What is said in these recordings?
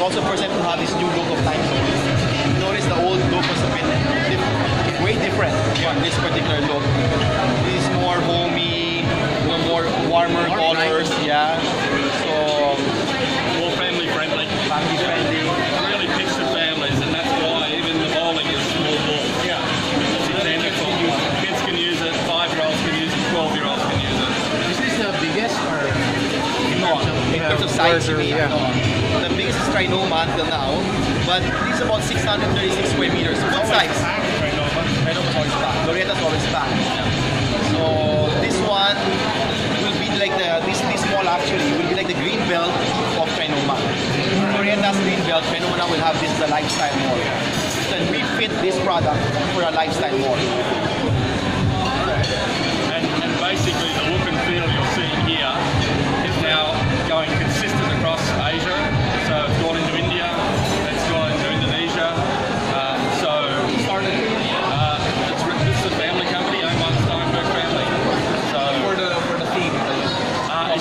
also first time to have this new look of Timezone. Notice the old look was a bit diff- way different from this particular look. This is more homey, you know, more warmer colors, yeah. So More family friendly. family friendly. Really fits the families, and that's why even the bowling is small ball. Yeah. It's intended kids can use it, five year olds can use it, twelve year olds can use it. Is this the biggest or No, in terms of size, you mean, yeah. Trinoma until now, but this is about 636 square meters. What oh, size? Trinoma's always packed. Glorietta's always packed. So this one will be like the this this mall actually will be like the Greenbelt of Trinoma. Glorietta's green belt, Trinoma will have this as a lifestyle mall. Then we fit this product for a lifestyle mall. And, and basically the look and feel you're seeing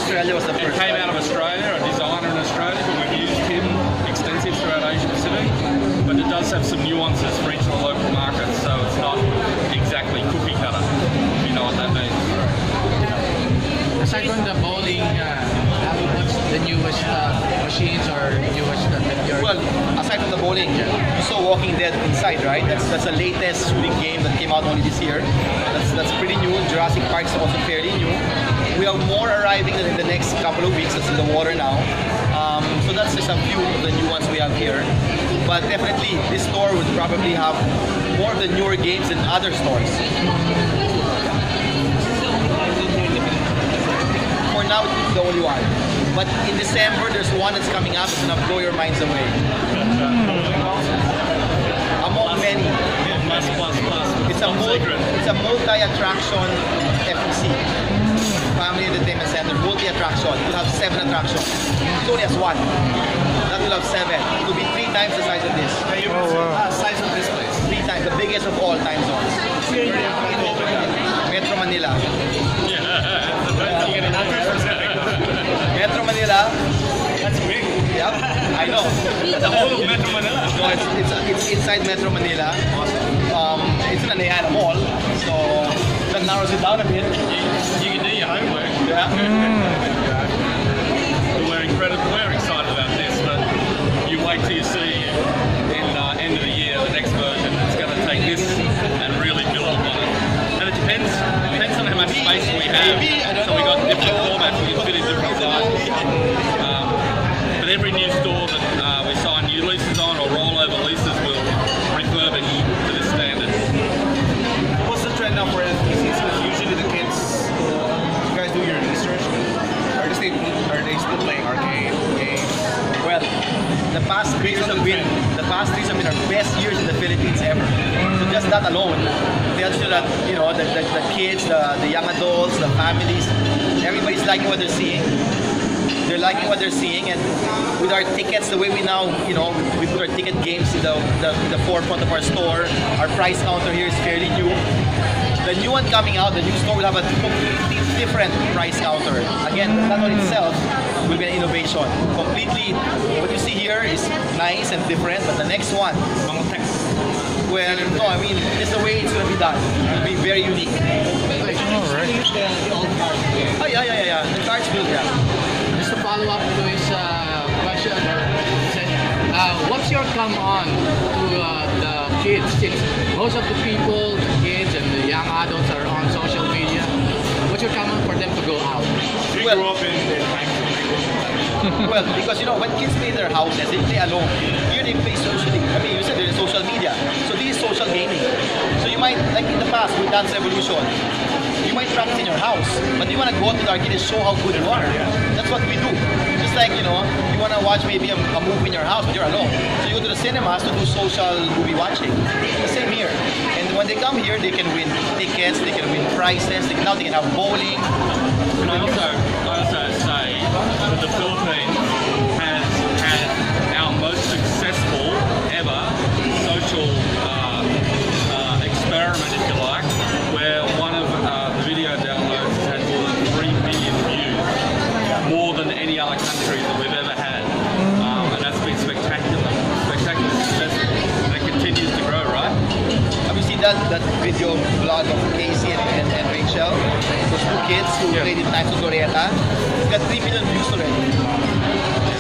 Australia was the it came out of Australia, a designer in Australia, but we've used him extensive throughout Asia Pacific. But it does have some nuances for each of the local markets, so it's not exactly cookie cutter, if you know what that means. aside from the bowling, uh, what's the newest uh, machines or newest uh, that you're Well, aside from the bowling, you saw Walking Dead inside, right? That's that's the latest shooting game that came out only this year. That's that's pretty new. Jurassic Park is also fairly new. We have more arriving in the next couple of weeks. That's in the water now. Um, so that's just a few of the new ones we have here. But definitely, this store would probably have more of the newer games than other stores. For now, it's the only one. But in December, there's one that's coming up. It's gonna blow your minds away. Among many. It's it's a multi-attraction Entertainment Center, multi-attraction. It will have seven attractions. It only has one. That will have seven. It will be three times the size of this. Ah, size of this place. Three times, the biggest of all Timezones. Metro Manila. Metro Manila. That's big. Yep, I know. The whole of Metro Manila. No, it's, it's, it's inside Metro Manila. Um, it's in an Ayala Mall, so that narrows it down a bit. You, you can do your homework. Yeah. We're incredible. We're excited about this, but you wait till you see in uh, end of the year the next version. It's going to take this and really build upon it. And it depends depends on how much space we have. So we got different formats. We can fit in different sizes. Um, but every new store the past three years have been the past three years have been our best years in the Philippines ever. So just that alone tells you that you know the, the, the kids, the, the young adults, the families, everybody's liking what they're seeing. They're liking what they're seeing, and with our tickets, the way we now, you know, we put our ticket games in the, the, in the forefront of our store. Our price counter here is fairly new. The new one coming out, the new store will have a completely different price counter. Again, that one itself will be an innovation. Completely, what you see here is nice and different, but the next one, well, no, I mean, it's the way it's to be done. It'll be very unique. Oh, yeah, yeah, yeah, yeah. The cards build, yeah. Just to follow up to his uh, question, uh, what's your come on to uh, the kids? Since most of the people, the kids go out? We Well- grew up in, in Well, because you know, when kids play in their houses, they play alone. Here they play socially. I mean, you said they're in social media. So this is social gaming. So you might, like in the past with Dance Revolution, you might practice in your house, but you want to go out to the arcade and show how good you are. That's what we do. Just like, you know, you want to watch maybe a, a movie in your house, but you're alone. So you go to the cinemas to do social movie watching. The same here. And when they come here, they can win tickets, they can win prizes, they can, now they can have bowling. And I also, also say that the Philippines has had our most successful ever social uh, uh, experiment, if you like, where one of uh, the video downloads has had more than 3 billion views, more than any other country that we've ever had. that, that video blog of Casey and, and, and Rachel, those two kids who yeah. played in Taxos Orieta, it's got 3 million views already.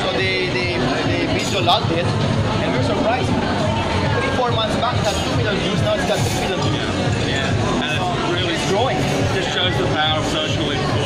So they, they, they visualized it, and we're surprised. Three, four months back, it had 2 million views, now it's got 3 million views. Yeah, yeah. and so it's really it's growing. It shows the power of social influence.